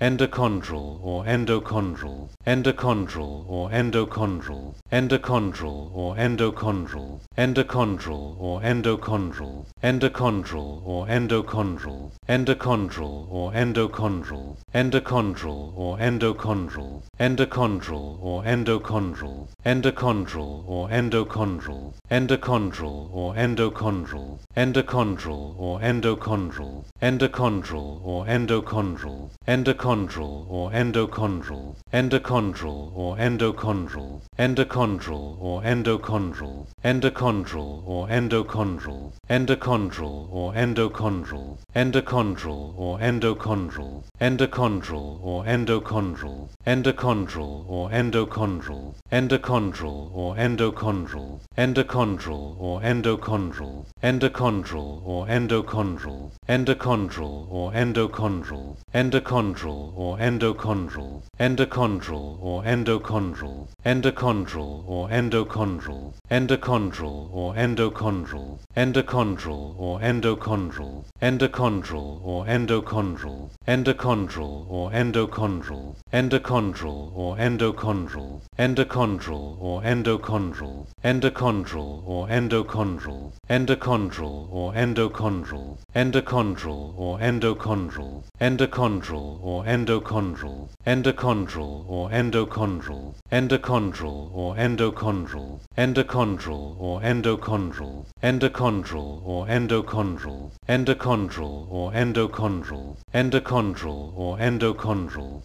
endochondral or endochondral, endochondral or endochondral, endochondral or endochondral, endochondral or endochondral, endochondral or endochondral, endochondral or endochondral, endochondral or endochondral, endochondral or endochondral, endochondral or endochondral, endochondral or endochondral, endochondral or endochondral, endochondral or endochondral, endochondral or endochondral, endochondral or endochondral, endochondral or endochondral, endochondral or endochondral, endochondral or endochondral, endochondral or endochondral, endochondral or endochondral, endochondral or endochondral, endochondral or endochondral, endochondral or endochondral, endochondral or endochondral, endochondral or endochondral, endochondral or endochondral, endochondral or endochondral, endochondral or endochondral, endochondral or endochondral, endochondral or endochondral, endochondral or endochondral, endochondral or endochondral, endochondral, endochondral or endochondral, endochondral or endochondral, endochondral or endochondral, endochondral or endochondral, endochondral or endochondral, endochondral or endochondral, endochondral or endochondral, endochondral or endochondral, endochondral or endochondral, endochondral or endochondral, endochondral or endochondral, endochondral or endochondral,